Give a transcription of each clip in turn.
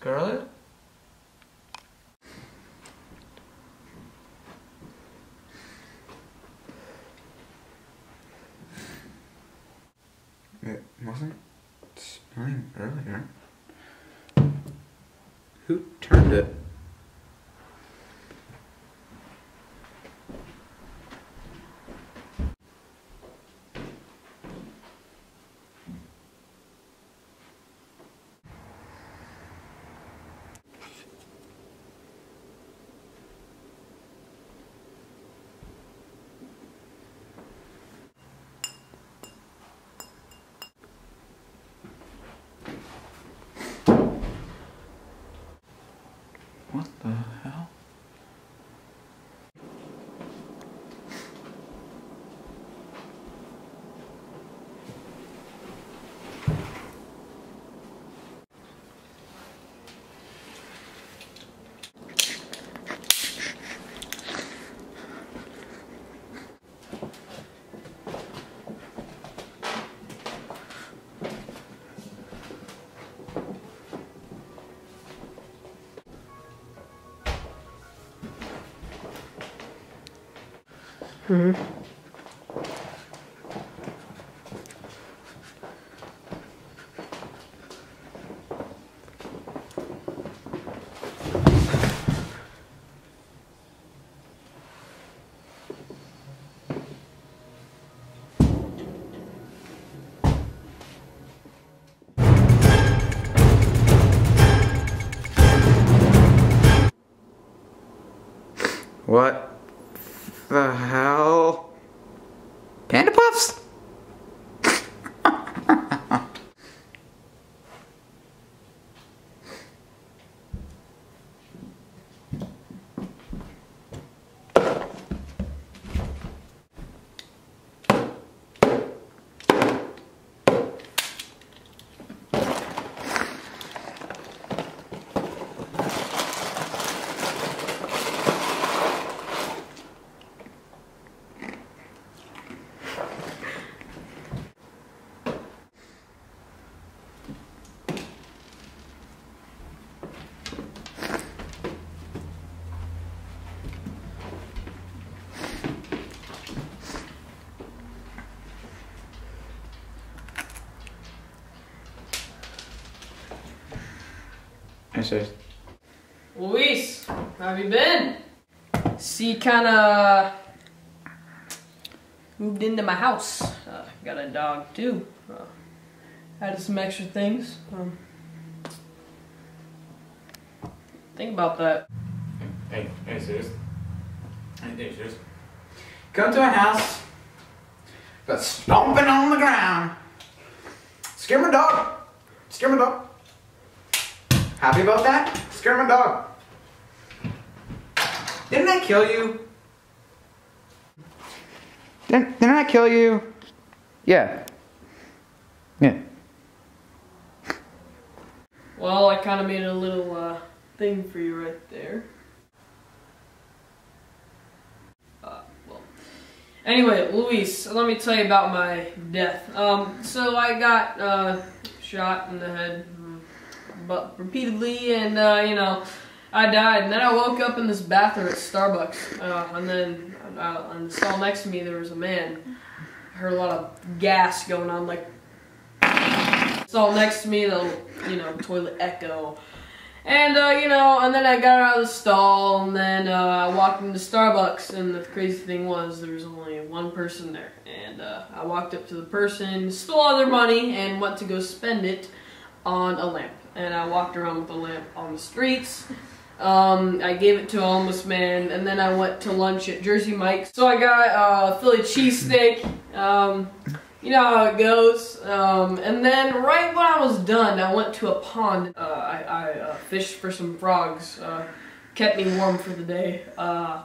Scarlet? It wasn't snowing earlier. Who turned it? What the hell? Mm-hmm. What the hell? Panda Puffs? I said, Luis, how have you been? See, kinda moved into my house. Uh, got a dog too. Uh, added some extra things. Um, think about that. hey, hey, sis. Hey, sis. Come to a house, but stomping on the ground. Scare my dog. Scare my dog. Happy about that? Scare my dog. Didn't I kill you? Didn't, didn't I kill you? Yeah. Yeah. Well, I kind of made a little uh, thing for you right there. Uh, well. Anyway, Luis, let me tell you about my death. Um, so I got uh, shot in the head, but repeatedly, and uh, you know, I died. And then I woke up in this bathroom at Starbucks, uh, and then uh, on the stall next to me there was a man. I heard a lot of gas going on, like stall next to me, the you know toilet echo. And uh, you know, and then I got out of the stall, and then uh, I walked into Starbucks, and the crazy thing was there was only one person there, and uh, I walked up to the person, stole all their money, and went to go spend it on a lamp, and I walked around with the lamp on the streets. Um, I gave it to a homeless man, and then I went to lunch at Jersey Mike's. So I got uh, Philly cheesesteak. Um, you know how it goes. Um, and then right when I was done, I went to a pond. Uh, I, I uh, fished for some frogs. Uh, kept me warm for the day. Uh,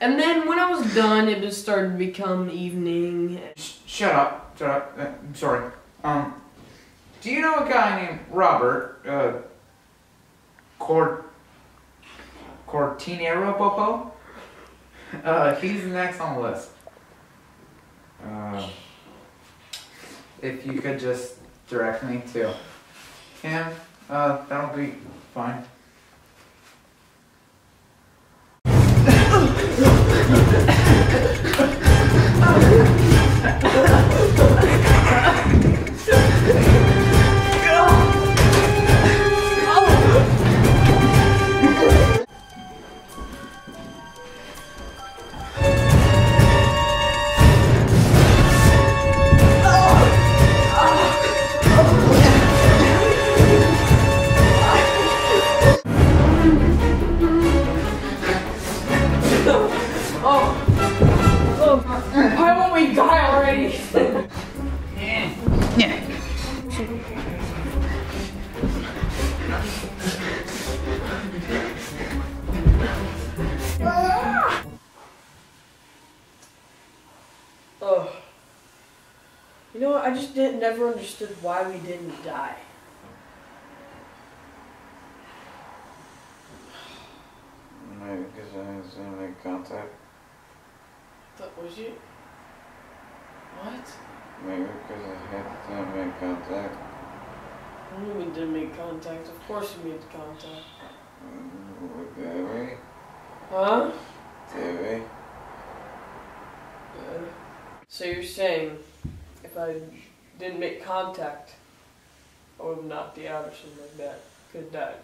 and then when I was done, it just started to become evening. Shut up. Shut up. Uh, I'm sorry. Um, do you know a guy named Robert? Uh, Cord. Cortinero Popo? Uh, he's next on the list. Uh, if you could just direct me to him, Uh, that'll be fine. Oh. You know what? I just didn't never understood why we didn't die. Maybe because I didn't make contact. That was you. What? Maybe because I had to make contact. We didn't make contact. Of course we made contact. Did? Huh? We? Uh, so you're saying if I didn't make contact, I would have knocked you out or something like that. Could have died.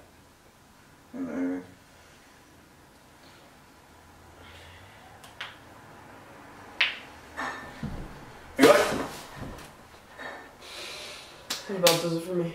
What? What about does it for me?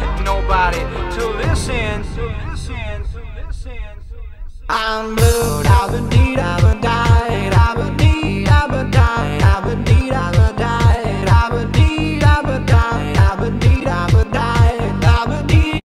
nobody to listen. To listen, to listen. I'm blue, I've been deed, I've been died, I've been